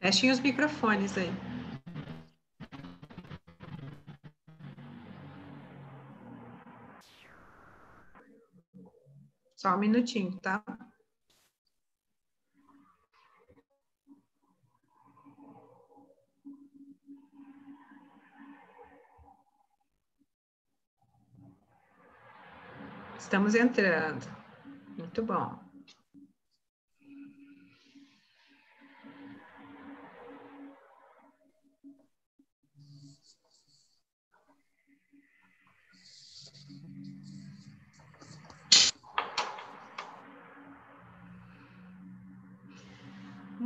Fechem os microfones aí. Só um minutinho, tá? Estamos entrando. Muito bom.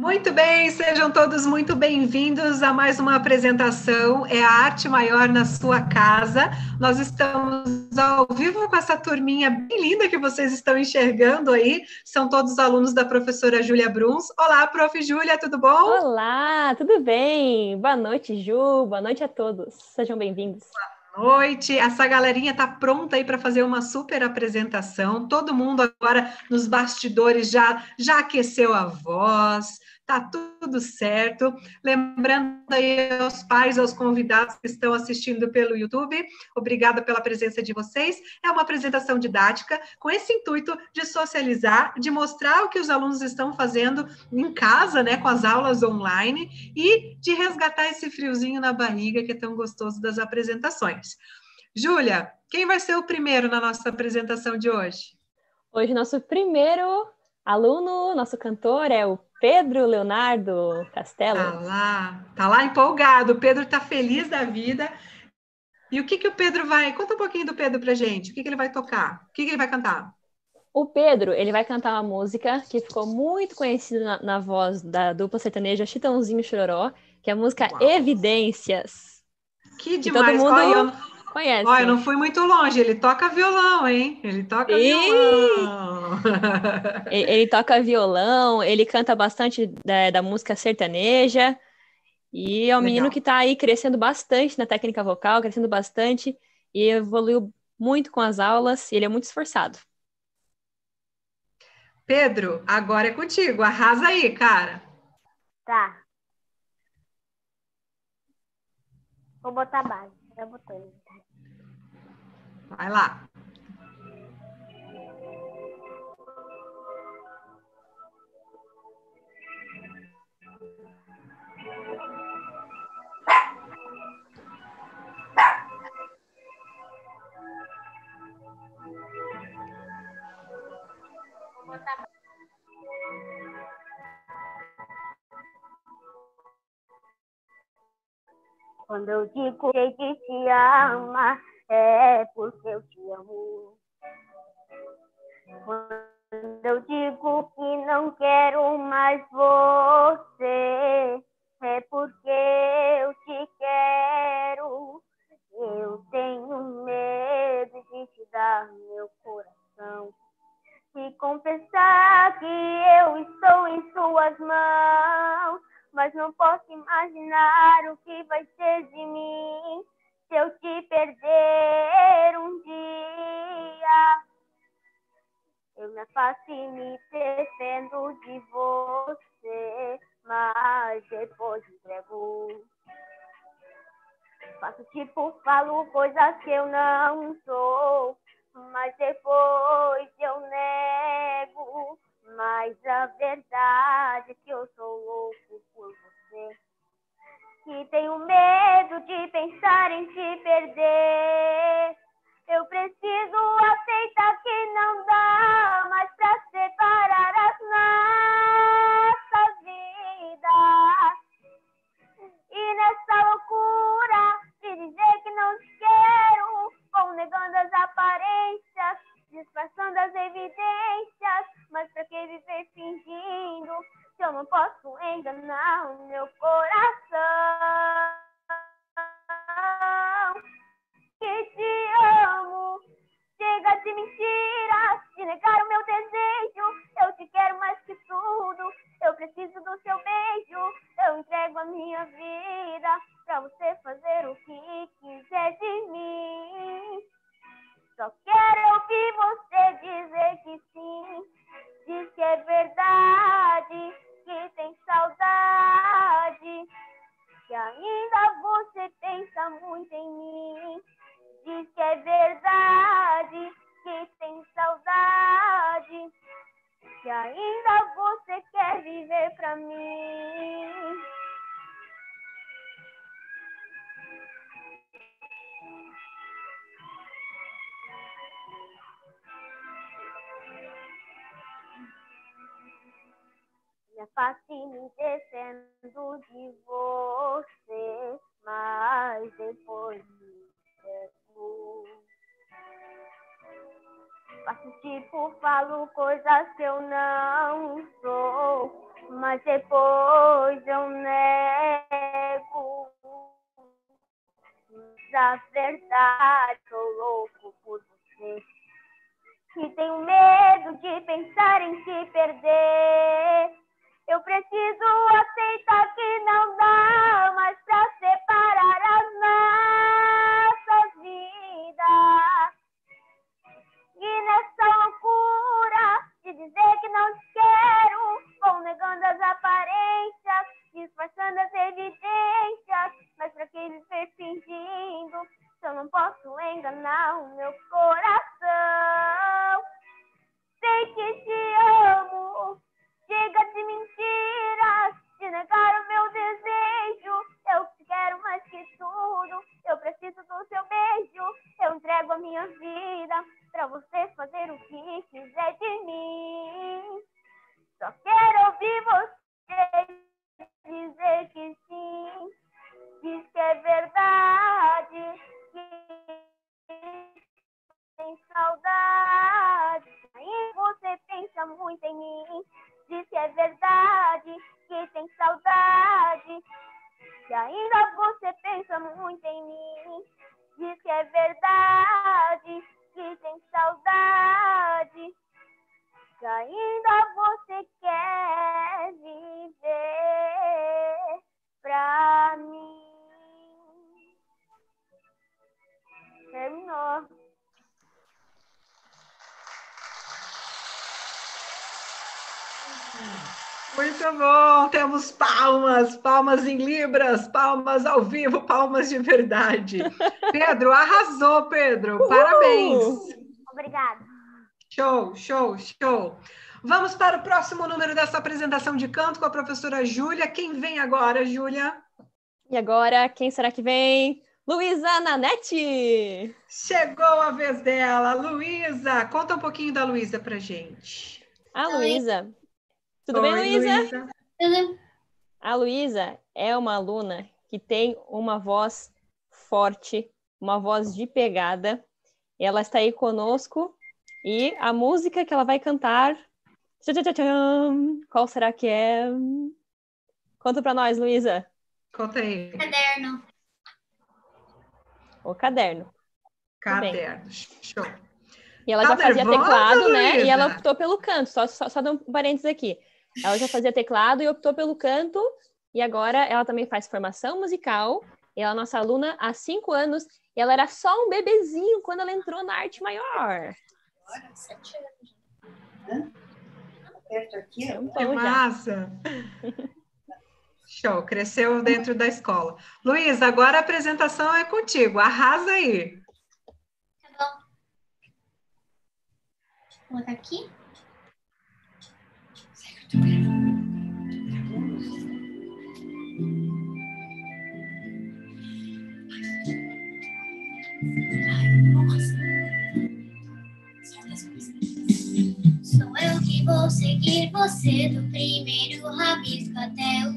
Muito bem, sejam todos muito bem-vindos a mais uma apresentação. É a Arte Maior na sua casa. Nós estamos ao vivo com essa turminha bem linda que vocês estão enxergando aí. São todos alunos da professora Júlia Bruns. Olá, prof. Júlia, tudo bom? Olá, tudo bem? Boa noite, Ju. Boa noite a todos. Sejam bem-vindos. Boa noite. Essa galerinha está pronta aí para fazer uma super apresentação. Todo mundo agora nos bastidores já já aqueceu a voz, tá tudo certo. Lembrando aí aos pais, aos convidados que estão assistindo pelo YouTube, obrigada pela presença de vocês. É uma apresentação didática com esse intuito de socializar, de mostrar o que os alunos estão fazendo em casa, né, com as aulas online e de resgatar esse friozinho na barriga que é tão gostoso das apresentações. Júlia, quem vai ser o primeiro na nossa apresentação de hoje? Hoje, nosso primeiro aluno, nosso cantor é o Pedro Leonardo Castelo. Tá lá, tá lá empolgado. O Pedro tá feliz da vida. E o que que o Pedro vai? Conta um pouquinho do Pedro pra gente. O que que ele vai tocar? O que que ele vai cantar? O Pedro, ele vai cantar uma música que ficou muito conhecida na, na voz da dupla sertaneja Chitãozinho Chororó, que é a música Uau. Evidências. Que demais. Que todo mundo conhece. Olha, eu não fui muito longe. Ele toca violão, hein? Ele toca e... violão. ele, toca violão, ele canta bastante da, da música sertaneja. E é um Legal. menino que está aí crescendo bastante na técnica vocal, crescendo bastante e evoluiu muito com as aulas. E ele é muito esforçado. Pedro, agora é contigo. Arrasa aí, cara. Tá. Vou botar base. Já botei. Vai lá. Quando eu digo que te ama, é porque eu te amo. Quando eu digo que não quero mais você, é porque eu te quero. Eu tenho medo de te dar meu coração e confessar que eu estou em suas mãos, mas não posso imaginar o que vai ser de mim se eu te perder um dia. Eu me afasto e me defendo de você, mas depois entrego. Faço tipo, falo coisas que eu não sou mas depois eu nego. Mas a verdade é que eu sou louco por você. Que tenho medo pensar em te perder. Eu preciso aceitar que não dá mais pra separar as nossas vidas. E nessa loucura de dizer que não te quero, vão negando as aparências, disfarçando as evidências. Mas pra que viver fingindo se eu não posso enganar o meu coração? negar o meu desejo. Eu te quero mais que tudo. Eu preciso do seu beijo. Eu entrego a minha vida pra você fazer o que quiser de mim. Só quero ouvir você dizer que sim. Diz que é verdade, que tem saudade, que ainda você pra mim. Me fascina descendo de você, mas depois me pego. Faço tipo, falo coisas que eu não sou, mas depois eu nego. Mas a verdade, sou louco por você. E tenho medo de pensar em te perder. Eu preciso aceitar que não dá mais que é verdade, que tem saudade. Que ainda você quer Muito bom, temos palmas, palmas em libras, palmas ao vivo, palmas de verdade. Pedro, arrasou, Pedro, Uhul! parabéns. Obrigada. Show, show, show. Vamos para o próximo número dessa apresentação de canto com a professora Júlia. Quem vem agora, Júlia? E agora, quem será que vem? Luísa Nanete! Chegou a vez dela, Luísa. Conta um pouquinho da Luísa pra gente. A Oi. Luísa. Tudo Oi, bem, Luísa? A Luísa é uma aluna que tem uma voz forte, uma voz de pegada. Ela está aí conosco e a música que ela vai cantar. Qual será que é? Conta para nós, Luísa. Conta aí. caderno. O caderno. Caderno. Show. E ela Tá já fazia nervosa, teclado, né? E ela optou pelo canto. Só, só, só dar um parênteses aqui. Ela já fazia teclado e optou pelo canto. E agora ela também faz formação musical. Ela é nossa aluna há cinco anos. E ela era só um bebezinho quando ela entrou na arte maior. Agora, sete anos. Aperto aqui. Então, já. massa! Show, cresceu dentro da escola. Luísa, agora a apresentação é contigo. Arrasa aí. Tá bom. Vou colocar aqui. Sou eu que vou seguir você do primeiro rabisco até o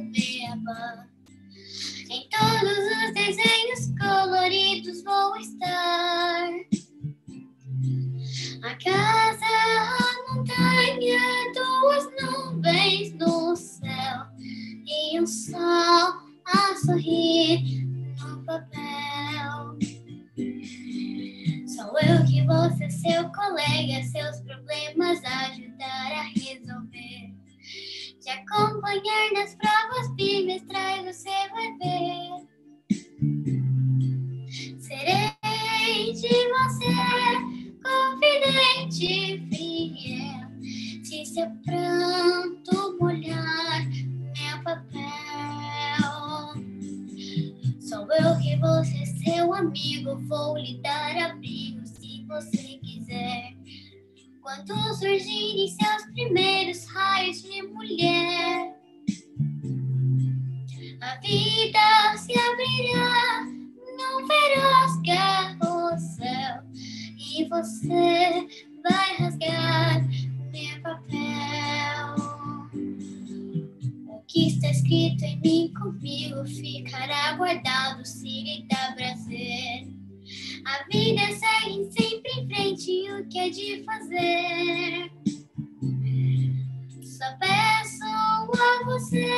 Quando surgirem seus primeiros raios de mulher, vida se abrirá num feroz carrossel e você vai rasgar meu papel. O que está escrito em mim comigo ficará guardado se lhe dá prazer. A vida segue sempre em frente, o que é de fazer? Só peço a você,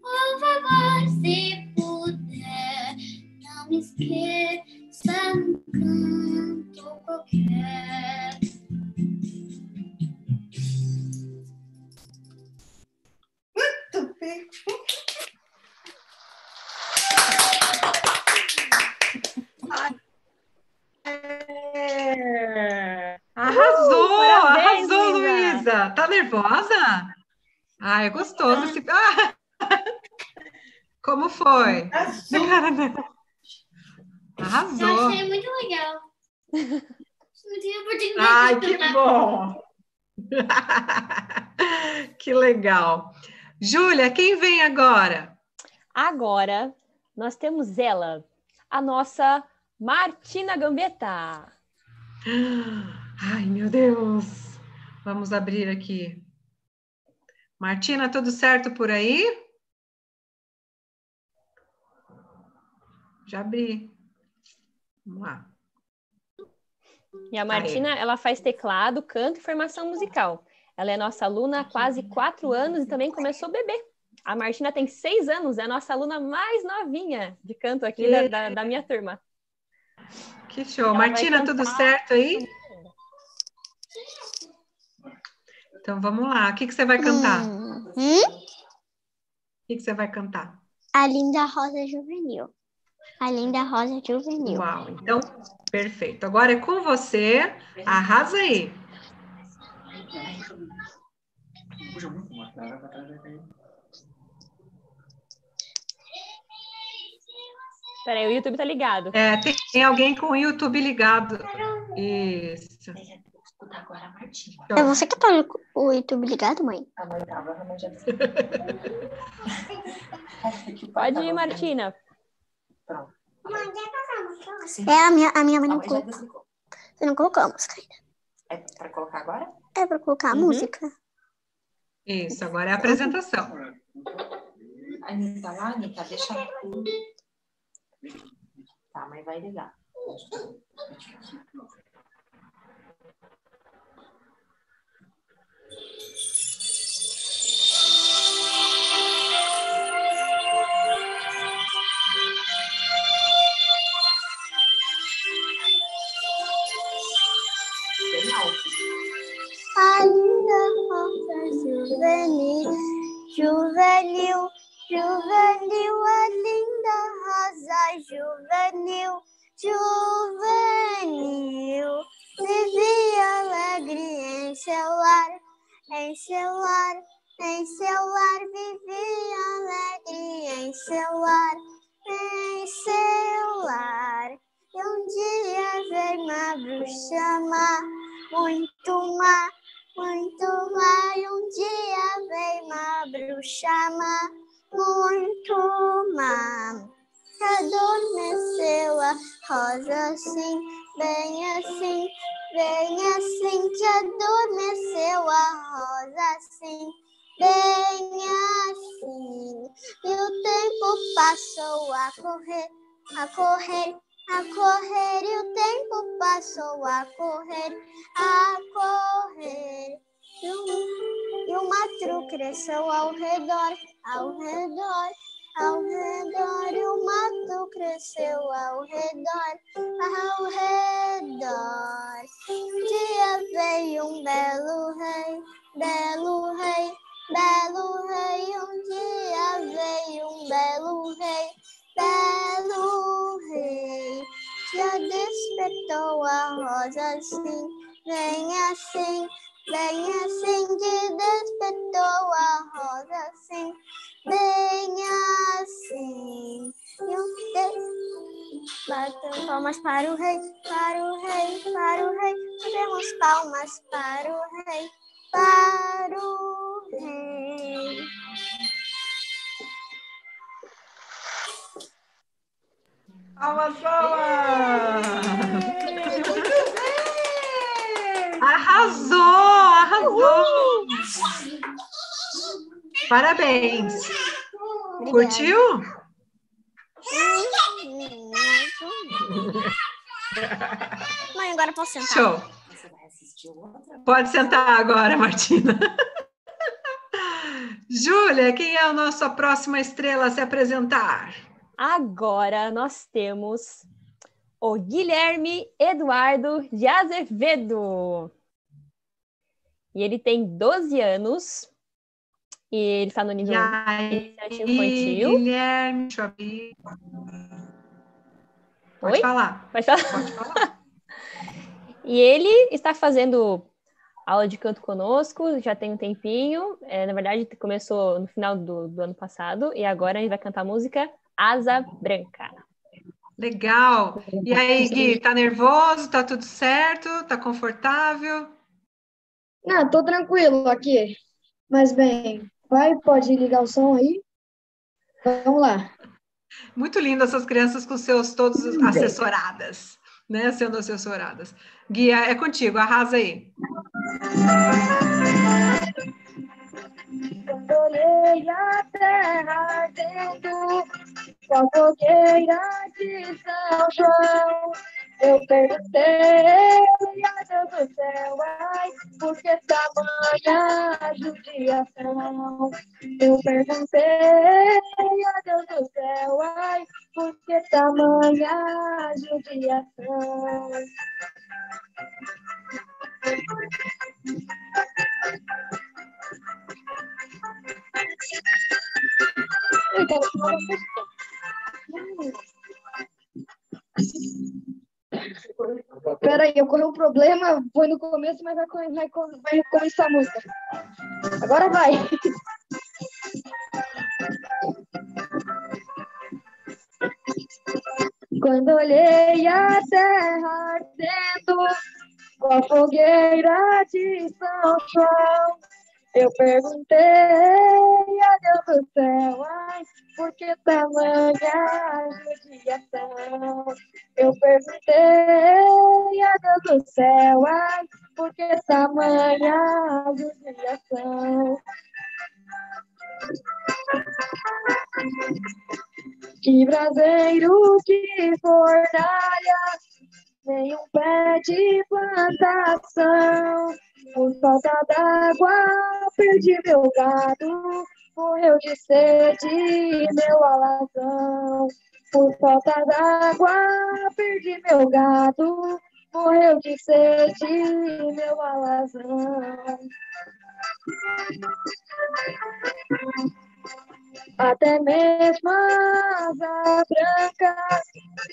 por favor, se puder, não me esqueça num canto qualquer. É. Arrasou, parabéns, arrasou, Luísa. Luísa. Tá nervosa? Ah, é gostoso. esse- Ah! Como foi? Eu Arrasou. achei muito legal. Não tinha oportunidade Ai, de que bom! Que legal. Júlia, quem vem agora? Agora, nós temos ela, a nossa Martina Gambetta. Ai, meu Deus. Vamos abrir aqui. Martina, tudo certo por aí? Já abri. Vamos lá. E a Martina, ela faz teclado, canto e formação musical. Ela é nossa aluna há quase quatro anos e também começou bebê. A Martina tem seis anos, é a nossa aluna mais novinha de canto aqui da, da- da minha turma. Que show. Martina, tudo certo aí? Então vamos lá. O que, que você vai cantar? O Hum? que, que você vai cantar? A linda rosa juvenil. A linda rosa juvenil. Uau, então, perfeito. Agora é com você. Arrasa aí. Peraí, o YouTube tá ligado. É, tem, tem alguém com o YouTube ligado. Isso. É você que tá o YouTube ligado, mãe? A mãe tava, a mãe já Pode ir, Martina. Sim. É, a minha, a minha mãe A não colocou. Você não colocou a música ainda. É pra colocar agora? É pra colocar a Uhum. música. Isso, agora é a apresentação. A Anitta lá, Anitta, deixa. Tá, mãe vai ligar. Passou a correr, a correr, a correr. E o tempo passou a correr, a correr. E o, mato cresceu ao redor, ao redor, ao redor. E o mato cresceu ao redor, ao redor. Um dia veio um belo rei, belo rei, belo rei. Um dia veio um belo rei, belo rei. Já despertou a rosa assim, vem assim, vem assim. Que despertou a rosa assim, bem assim. E um de... Batam palmas para o rei, para o rei, para o rei. Batemos palmas para o rei, para o Palmas, palmas! Arrasou, arrasou! Parabéns! Curtiu? Mãe, agora posso sentar. Show! Pode sentar agora, Martina. Júlia, quem é a nossa próxima estrela a se apresentar? Agora nós temos o Guilherme Eduardo de Azevedo. E ele tem 12 anos. E ele está no nível aí, infantil. Guilherme, deixa eu abrir. Pode Oi? falar, Pode falar? pode falar. E ele está fazendo aula de canto conosco, já tem um tempinho. É, na verdade, começou no final do, do ano passado e agora a gente vai cantar música Asa Branca. Legal. E aí, Gui, tá nervoso? Tá tudo certo? Tá confortável? Não, tô tranquilo aqui. Mas bem, vai, pode ligar o som aí? Vamos lá. Muito lindo essas crianças com seus todos assessoradas, né? Sendo assessoradas. Gui, é contigo, arrasa aí. Quando olhei a terra a fogueira de São João, eu perguntei a Deus do céu, ai, por que tamanha judiação? Eu perguntei a Deus do céu, ai, por que tamanha judiação? Peraí, ocorreu um problema, foi no começo, mas vai, vai, vai começar a música. Agora vai. Quando olhei a terra ardendo, com a fogueira de São João, eu perguntei a Deus do céu, ai, por que tamanha judiação? Eu perguntei a Deus do céu, ai, por que tamanha judiação? Que braseiro, que fornalha, nenhum pé de plantação. Por falta d'água, perdi meu gado, morreu de sede meu alazão. Por falta d'água, perdi meu gado, morreu de sede meu alazão. Até mesmo asa branca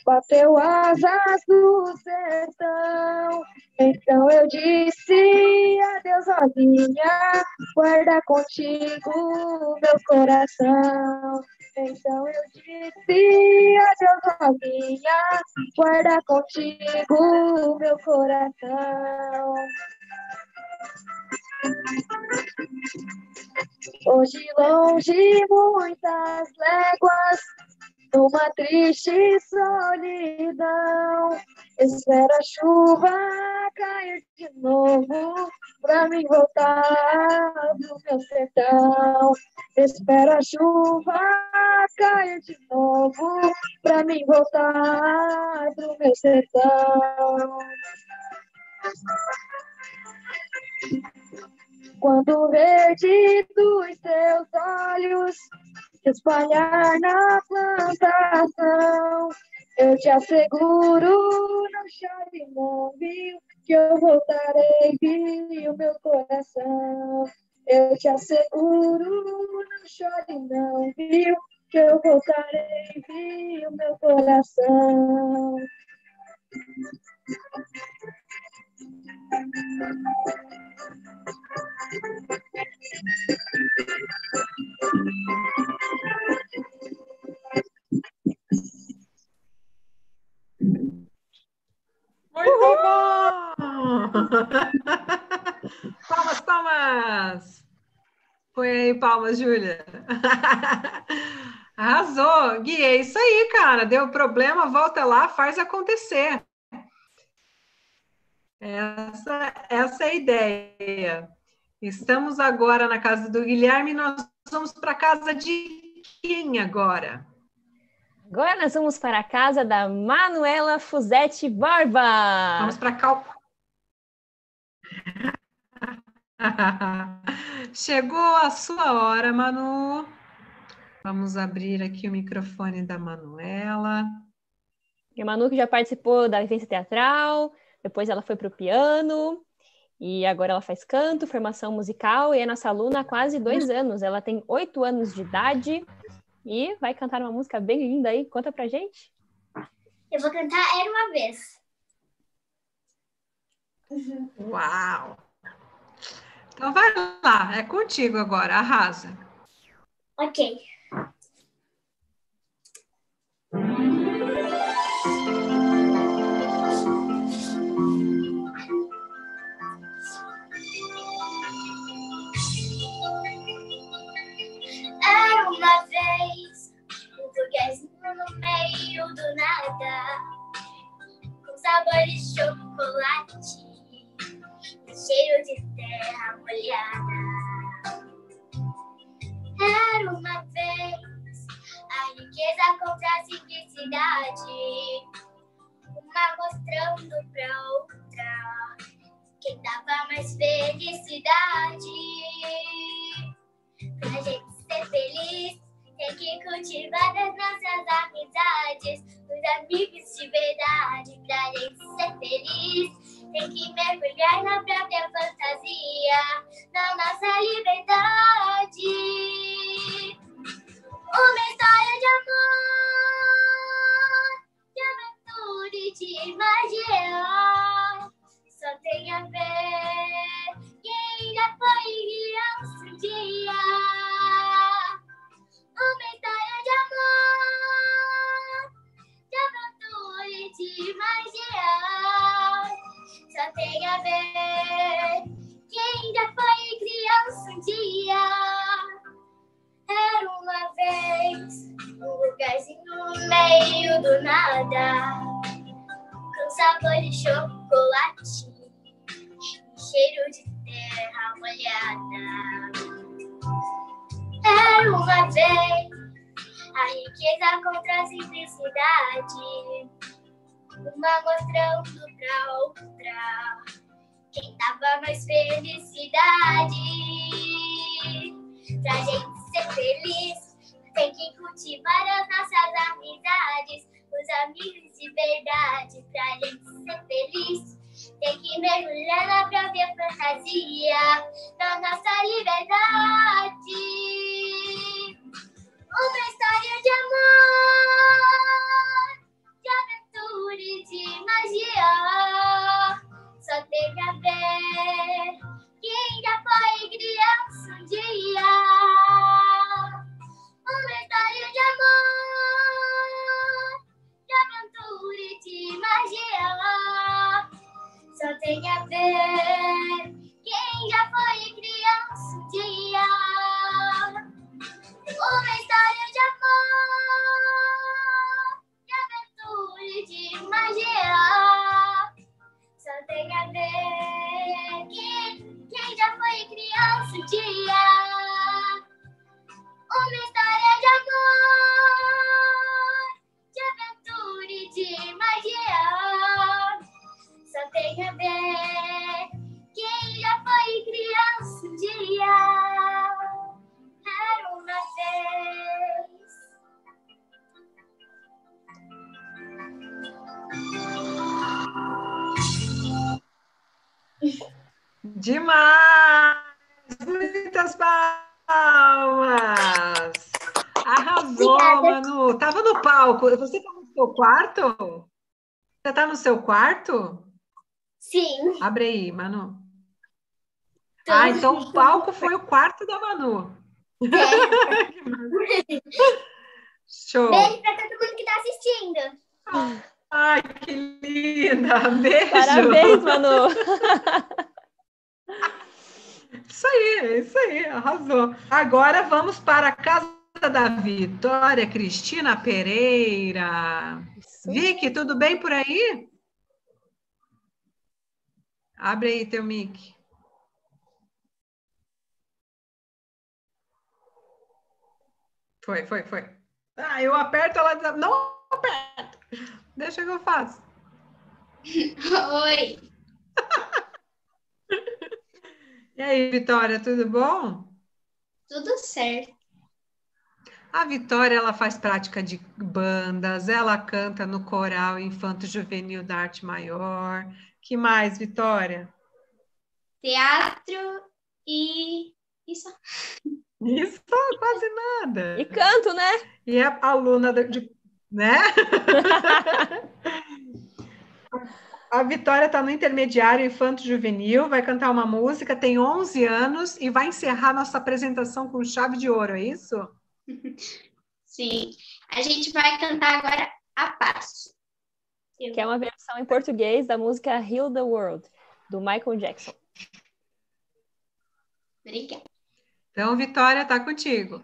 bateu asas do sertão. Então eu disse adeus, rosinha, guarda contigo meu coração. Então eu disse adeus, rosinha, guarda contigo meu coração. Hoje longe muitas léguas, numa triste solidão. Espero a chuva cair de novo pra mim voltar pro meu sertão. Espero a chuva cair de novo pra mim voltar pro meu sertão. Quando verde dos teus olhos se espalhar na plantação, eu te asseguro, não chore não, viu? Que eu voltarei, viu, meu coração. Eu te asseguro, não chore não, viu? Que eu voltarei, viu, meu coração. Muito bom! palmas, palmas! Põe aí palmas, Júlia. Arrasou, Gui, é isso aí, cara. Deu problema, volta lá, faz acontecer. Essa, essa é a ideia. Estamos agora na casa do Guilherme, nós vamos para a casa de quem agora? Agora nós vamos para a casa da Manuela Fuzetti Barba. Vamos para cá. Chegou a sua hora, Manu. Vamos abrir aqui o microfone da Manuela. E a Manu que já participou da vivência teatral, depois ela foi para o piano, e agora ela faz canto, formação musical, e é nossa aluna há quase dois anos. Ela tem oito anos de idade e vai cantar uma música bem linda aí. Conta pra gente. Eu vou cantar Era Uma Vez. Uau! Então vai lá, é contigo agora, arrasa. Ok. Magia. Só tem a ver quem já foi criança um dia. Uma história de amor, de aventura e de magia. Só tem a ver quem já foi criança um dia. Era uma vez um lugarzinho no meio do nada, sabor de chocolate, cheiro de terra molhada. Era uma vez a riqueza contra a simplicidade, uma mostrando pra outra quem dava mais felicidade. Pra gente ser feliz, tem que cultivar as nossas amizades, os amigos de verdade. Pra gente ser feliz, tem que mergulhar na própria fantasia, na nossa liberdade. Uma história de amor, de aventura e de magia. Só tem a ver quem já foi criança um dia. Uma história de amor, Só tem a ver quem já foi criança um dia. Uma história de amor, de aventura e de magia. Só tem a ver quem, quem já foi criança um dia. Uma história de amor, Ver quem já foi criança um dia. Era uma vez. Demais! Muitas palmas! Arrasou, Obrigada. Manu. Tava no palco. Você tá no seu quarto? Você tá no seu quarto? Sim. Abre aí, Manu. Tô. Ah, então o palco foi o quarto da Manu. Show! Beijo pra todo mundo que tá assistindo. Ai, que linda! Beijo! Parabéns, Manu. Isso aí, isso aí, arrasou. Agora vamos para a casa da Vitória Cristina Pereira. Isso. Vicky, tudo bem por aí? Abre aí teu mic. Foi, foi, foi. Ah, eu aperto, ela diz, não aperta. Deixa que eu faço. Oi, E aí, Vitória, tudo bom? tudo certo. A Vitória, ela faz prática de bandas, ela canta no coral Infanto Juvenil da Arte Maior. Que mais, Vitória? Teatro e isso. Isso, quase nada. E canto, né? E é aluna de, de- né? A Vitória está no intermediário infanto juvenil, vai cantar uma música, tem 11 anos e vai encerrar nossa apresentação com chave de ouro, é isso? Sim. A gente vai cantar agora a paz. Eu- Que é uma versão em português da música Heal the World, do Michael Jackson. Obrigada. Então, Vitória, tá contigo.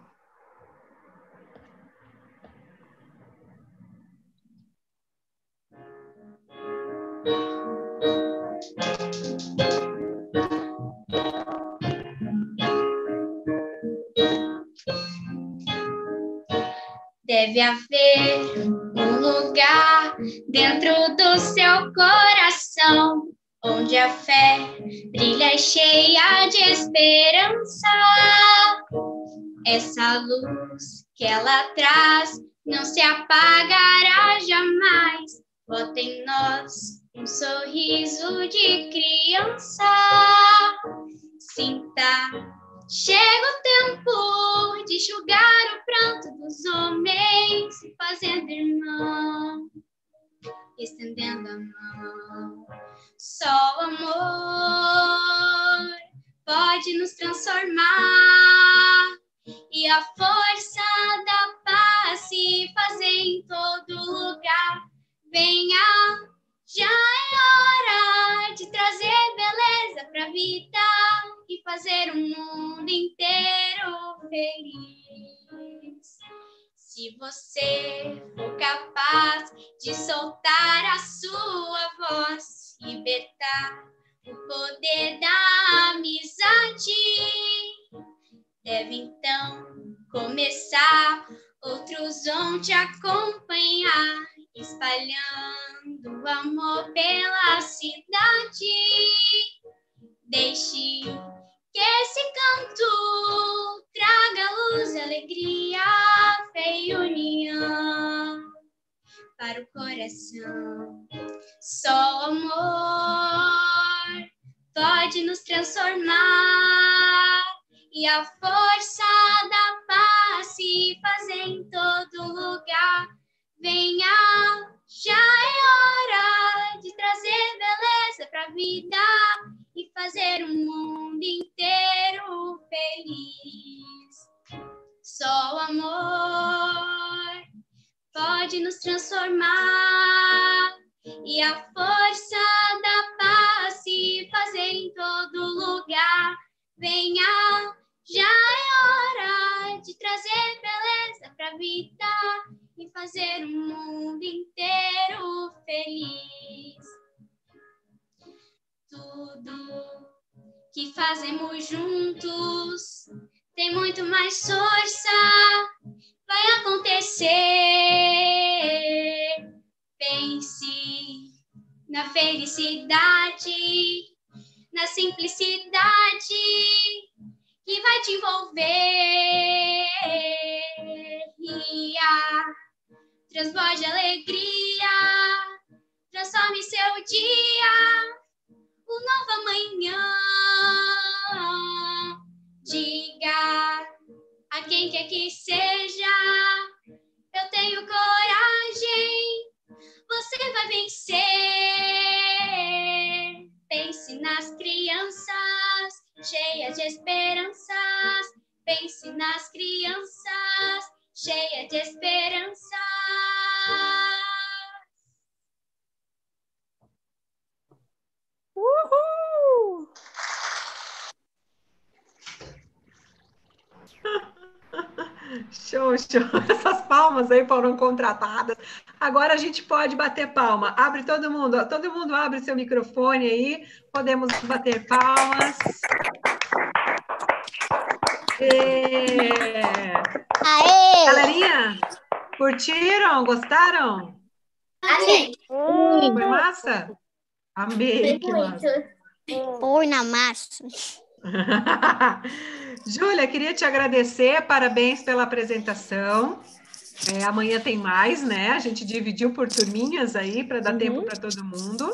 Deve haver um dentro do seu coração onde a fé brilha cheia de esperança. Essa luz que ela traz não se apagará jamais. Bota em nós um sorriso de criança. Sinta Chega o tempo de enxugar o pranto dos homens, fazendo irmão, estendendo a mão. Só o amor pode nos transformar e a força da paz se fazer em todo lugar. Venha, já é hora de trazer beleza pra vida e fazer um mundo inteiro feliz. Se você for capaz de soltar a sua voz, libertar o poder da amizade, deve então começar. Outros vão te acompanhar, espalhando amor pela cidade. Deixe que esse canto traga luz, alegria, fé e união para o coração. Só o amor pode nos transformar e a força da paz se fazer em todo lugar. Venha, já é hora de trazer beleza para a vida e fazer um mundo inteiro feliz. Só o amor pode nos transformar e a força da paz se fazer em todo lugar. Venha, já é hora de trazer beleza para a vida e fazer um mundo inteiro feliz tudo que fazemos juntos tem muito mais força, vai acontecer. Pense na felicidade, na simplicidade que vai te envolver. Transborde alegria, transforme seu dia um novo amanhã. Diga a quem quer que seja, eu tenho coragem, você vai vencer. Pense nas crianças cheias de esperanças, pense nas crianças cheias de esperanças. Uhul! Show, show. Essas palmas aí foram contratadas. Agora a gente pode bater palma. Abre todo mundo, todo mundo abre seu microfone aí. Podemos bater palmas. É. Aê! Galerinha, curtiram? Gostaram? Amém. Foi massa? Amei, que massa. Põe na massa. Júlia, queria te agradecer, parabéns pela apresentação. É, amanhã tem mais, né? A gente dividiu por turminhas aí para dar Uhum. tempo para todo mundo.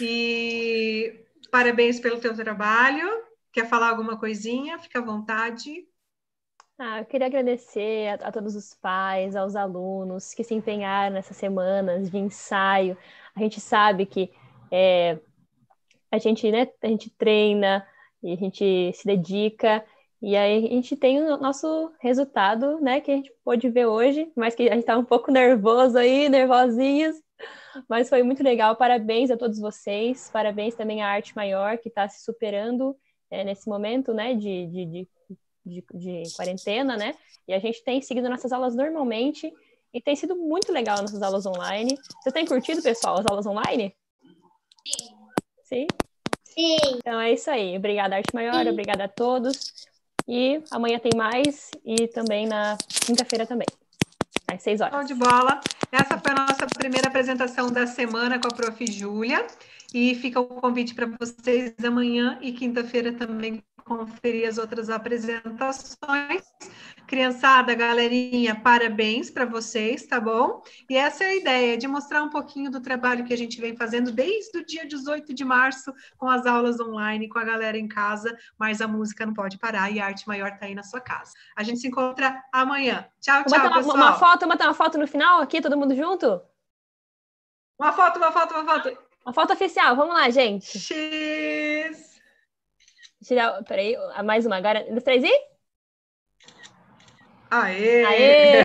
E parabéns pelo teu trabalho. Quer falar alguma coisinha? Fica à vontade. Ah, eu queria agradecer a, a todos os pais, aos alunos que se empenharam nessas semanas de ensaio. A gente sabe que é, a gente, né, a gente treina e a gente se dedica e aí a gente tem o nosso resultado, né, que a gente pôde ver hoje, mas que a gente estava um pouco nervoso aí, nervosinhos, mas foi muito legal. Parabéns a todos vocês, parabéns também à Arte Maior que está se superando é, nesse momento, né, de, de, de de, de, quarentena, né? E a gente tem seguido nossas aulas normalmente e tem sido muito legal nossas aulas online. Você tem curtido, pessoal, as aulas online? Sim. Sim. Então é isso aí. Obrigada, Arte Maior, obrigada a todos. E amanhã tem mais e também na quinta-feira também. Às seis horas. Show de bola. Essa foi a nossa primeira apresentação da semana com a Prof. Júlia. E fica o convite para vocês amanhã e quinta-feira também conferir as outras apresentações. Criançada, galerinha, parabéns para vocês, tá bom? E essa é a ideia, de mostrar um pouquinho do trabalho que a gente vem fazendo desde o dia 18 de março, com as aulas online, com a galera em casa, mas a música não pode parar e a arte maior está aí na sua casa. A gente se encontra amanhã. Tchau, tchau, botar uma, pessoal. uma foto, botar uma foto no final aqui, todo mundo junto? Uma foto, uma foto, uma foto. Uma foto oficial, vamos lá, gente. X. Deixa eu, peraí, mais uma agora. Um, dois, três e. Aê! Aê!